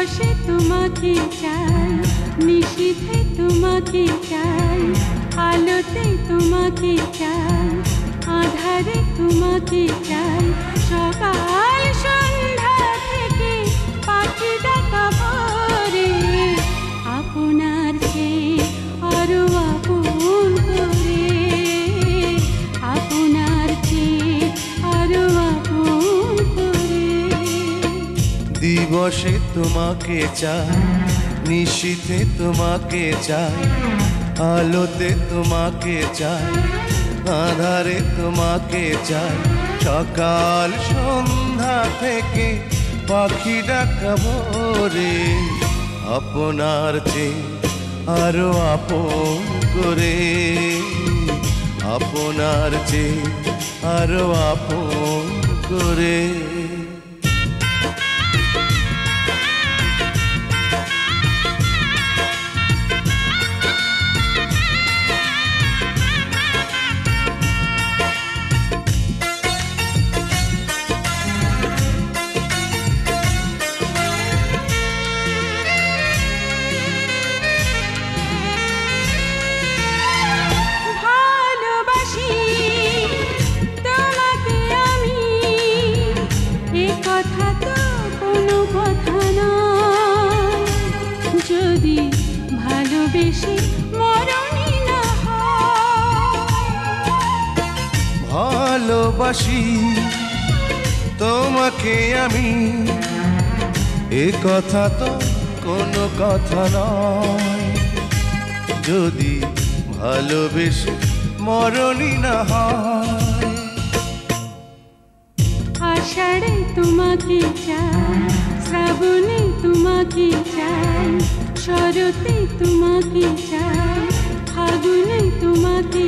তোমাকে চাই নিশীথে তোমাকে চাই আলোতে তোমাকে চাই আধারে তোমাকে চাই সকাল দিবসে তোমাকে চাই, নিশীথে তোমাকে চাই, আলোতে তোমাকে চাই, আধারে তোমাকে চাই। সকাল সন্ধ্যা থেকে পাখি ডাকা ভোরে আপনার চেয়ে আরও আপন করে। আপনার চেয়ে আরও আপন করে। যদি ভালোবেসে মরণই না ভালোবাসি তোমাকে আমি। এ কথা তো কোনো কথা নয়। যদি ভালোবেসে মরণই না হয়। আষাঢ়ে তোমাকে চাই শ্রাবণে তোমাকে চাই। শরতে তোমাকে চাই ফাগুনে তোমাকে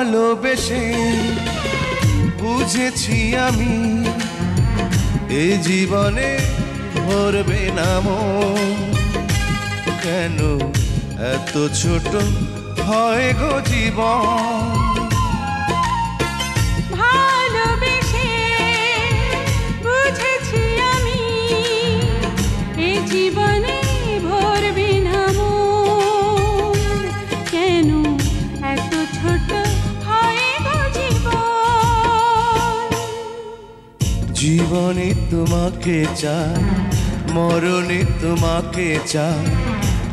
ভালোবেসে বুঝেছি আমি এ জীবনে ভরবে না কেন এত ছোট হয় গো জীবন? জীবনে তোমাকে চাই, মরণে তোমাকে চাই,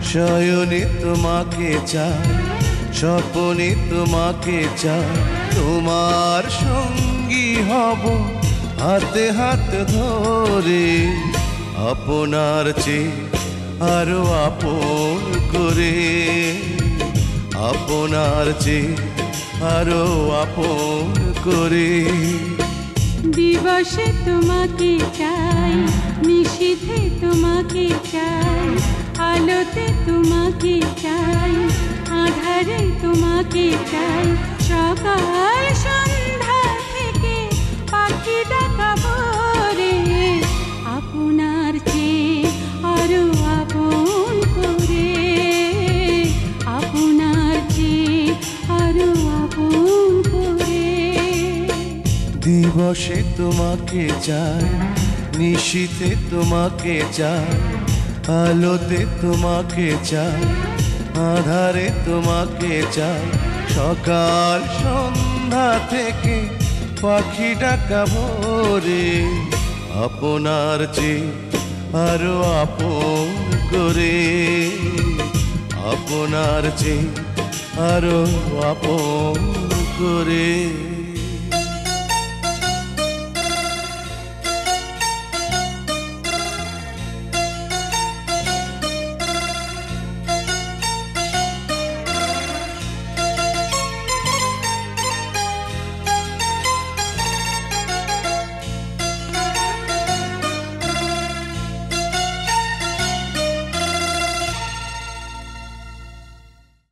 শয়নে তোমাকে চাই, স্বপনে তোমাকে চাই। তোমার সঙ্গী হব হাতে হাত ধরে, আপনার চেয়ে আরও আপন করে। আপনার চেয়ে আরও আপন করে। দিবসে তোমাকে চাই নিশীথে তোমাকে চাই আলোতে তোমাকে চাই আধারে তোমাকে চাই সকাল সন্ধ্যা দিবসে তোমাকে চাই নিশীতে তোমাকে চাই, আলোতে তোমাকে চাই, আধারে তোমাকে চাই। সকাল সন্ধ্যা থেকে পাখি ডাকা ভোরে, আপনার যে আরও আপন করে, আপনার যে আরও আপন করে।